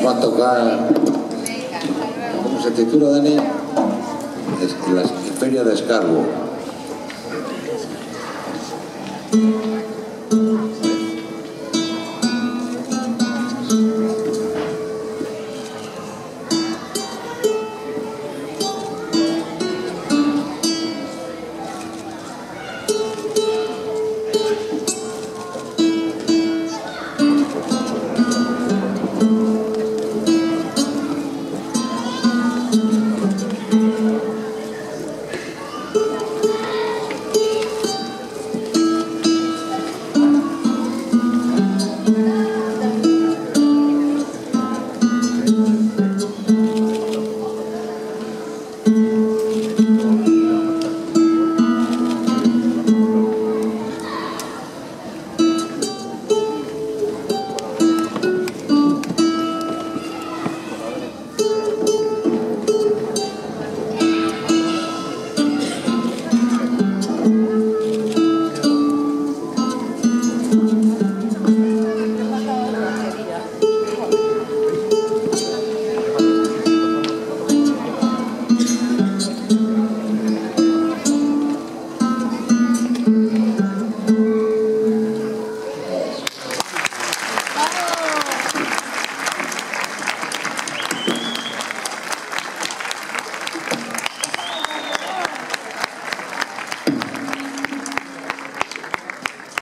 nos va a tocar, ¿cómo se titula, Dani? La Feria de Escarbo. Mm-hmm.